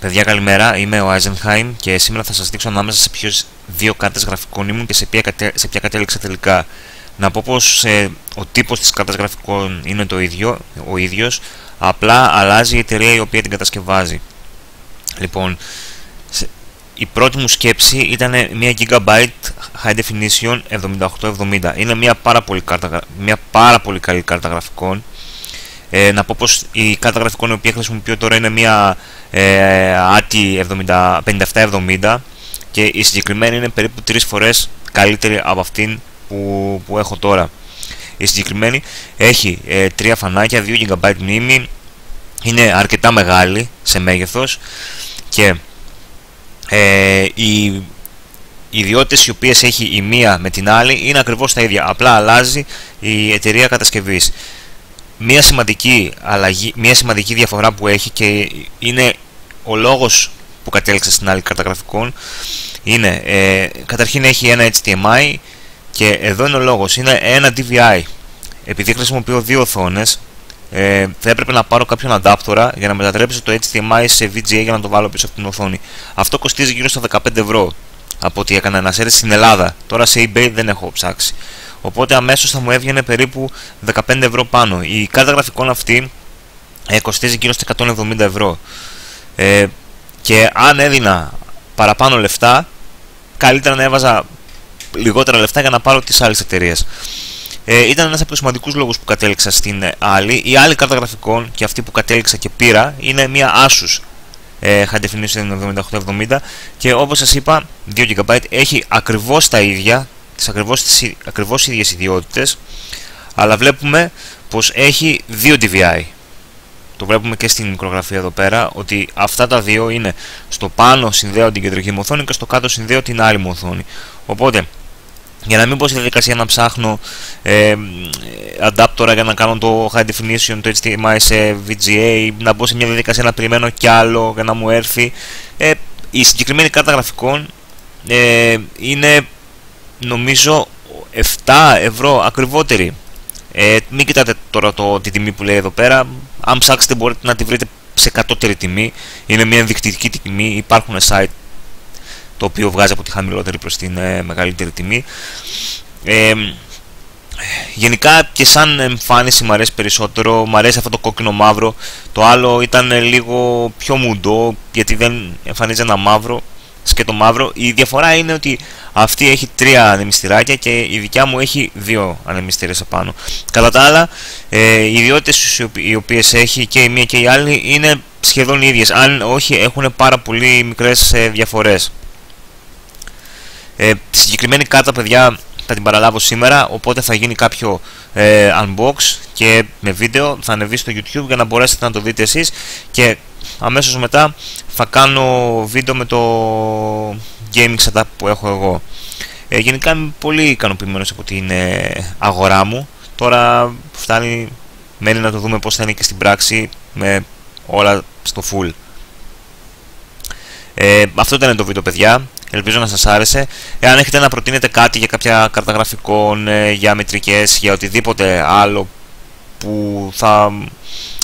Παιδιά καλημέρα, είμαι ο Eisenheim και σήμερα θα σας δείξω ανάμεσα σε ποιες δύο κάρτες γραφικών ήμουν και σε ποια, σε ποια κατέληξα τελικά. Να πω πως ε, ο τύπος της κάρτας γραφικών είναι το ίδιο, ο ίδιος, απλά αλλάζει η εταιρεία η οποία την κατασκευάζει. Λοιπόν, η πρώτη μου σκέψη ήταν μια GB High Definition 7870. Είναι μια πάρα πολύ, κάρτα, μια πάρα πολύ καλή κάρτα γραφικών ε, να πω πως η κάρτα γραφικών η οποία χρησιμοποιώ τώρα είναι μια ε, ATI 5770 και η συγκεκριμένη είναι περίπου 3 φορές καλύτερη από αυτήν που, που έχω τώρα. Η συγκεκριμένη έχει ε, 3 φανάκια, 2 GB μνήμη, είναι αρκετά μεγάλη σε μέγεθος και ε, οι, οι ιδιότητες οι οποίες έχει η μία με την άλλη είναι ακριβώς τα ίδια, απλά αλλάζει η εταιρεία κατασκευής μία σημαντική, αλλαγή, μία σημαντική διαφορά που έχει και είναι ο λόγος που κατέληξα στην άλλη κάρτα γραφικών είναι ε, καταρχήν έχει ένα HDMI και εδώ είναι ο λόγος, είναι ένα DVI επειδή χρησιμοποιώ δύο οθόνες ε, θα έπρεπε να πάρω κάποιον αντάπτορα για να μετατρέψω το HDMI σε VGA για να το βάλω πίσω από την οθόνη. Αυτό κοστίζει γύρω στα 15 ευρώ από ό,τι έκανα ένα στην Ελλάδα. Τώρα σε eBay δεν έχω ψάξει Οπότε αμέσως θα μου έβγαινε περίπου 15 ευρώ πάνω. Η κάρτα γραφικών αυτή ε, κοστίζει γύρω στα 170 ευρώ. Ε, και αν έδινα παραπάνω λεφτά, καλύτερα να έβαζα λιγότερα λεφτά για να πάρω τις άλλες εταιρείες. Ε, ήταν ένας από τους σημαντικούς λόγους που κατέληξα στην άλλη. Η άλλη κάρτα γραφικών και αυτή που κατέληξα και πήρα είναι μια Asus ε, High Definition 7870 και όπως σας είπα 2 GB έχει ακριβώς τα ίδια τις ακριβώς, τις ακριβώς ίδιες ιδιότητες αλλά βλέπουμε πως έχει δύο DVI το βλέπουμε και στην μικρογραφία εδώ πέρα ότι αυτά τα δύο είναι στο πάνω συνδέω την κεντρική μου οθόνη και στο κάτω συνδέω την άλλη μου οθόνη οπότε για να μην πω στη διαδικασία να ψάχνω ε, adapter για να κάνω το high definition, το HDMI σε VGA, να μπω σε μια διαδικασία να περιμένω κι άλλο για να μου έρθει. Ε, η συγκεκριμένη κάρτα γραφικών ε, είναι νομίζω 7 ευρώ ακριβότερη. Ε, μην κοιτάτε τώρα το, τη τιμή που λέει εδώ πέρα. Αν ψάξετε μπορείτε να τη βρείτε σε κατώτερη τιμή. Είναι μια ενδεικτική τιμή. Υπάρχουν site το οποίο βγάζει από τη χαμηλότερη προς την ε, μεγαλύτερη τιμή. Ε, γενικά και σαν εμφάνιση μου αρέσει περισσότερο, μου αρέσει αυτό το κόκκινο μαύρο. Το άλλο ήταν λίγο πιο μουντό γιατί δεν εμφανίζει ένα μαύρο σκέτο μαύρο. Η διαφορά είναι ότι αυτή έχει τρία ανεμιστηράκια και η δικιά μου έχει δύο ανεμιστήρες απάνω. Κατά τα άλλα, ε, οι ιδιότητες οι οποίες έχει και η μία και η άλλη είναι σχεδόν οι ίδιες, αν όχι έχουν πάρα πολύ μικρές ε, διαφορές. Ε, τη συγκεκριμένη κάρτα, παιδιά, θα την παραλάβω σήμερα, οπότε θα γίνει κάποιο ε, unbox και με βίντεο θα ανεβεί στο YouTube για να μπορέσετε να το δείτε εσείς και αμέσως μετά θα κάνω βίντεο με το gaming setup που έχω εγώ. Ε, γενικά είμαι πολύ ικανοποιημένος από την ε, αγορά μου. Τώρα φτάνει, μένει να το δούμε πώς θα είναι και στην πράξη με όλα στο full. Ε, αυτό ήταν το βίντεο παιδιά. Ελπίζω να σας άρεσε. Εάν έχετε να προτείνετε κάτι για κάποια καρταγραφικών, ε, για μετρικές, για οτιδήποτε άλλο που θα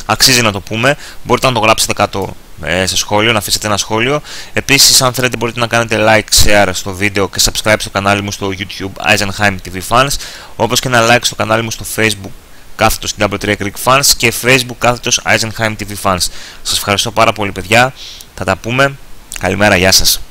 αξίζει να το πούμε, μπορείτε να το γράψετε κάτω ε, σε σχόλιο, να αφήσετε ένα σχόλιο. Επίσης, αν θέλετε μπορείτε να κάνετε like, share στο βίντεο και subscribe στο κανάλι μου στο YouTube Eisenheim TV Fans, όπως και ένα like στο κανάλι μου στο Facebook κάθετος W3 Greek Fans και Facebook κάθετος Eisenheim TV Fans. Σας ευχαριστώ πάρα πολύ παιδιά, θα τα πούμε, καλημέρα, γεια σας.